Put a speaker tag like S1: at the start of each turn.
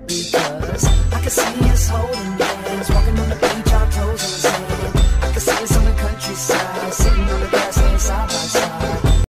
S1: Because I can see us holding hands, walking on the beach, our toes in the sand. I can see us on the countryside, sitting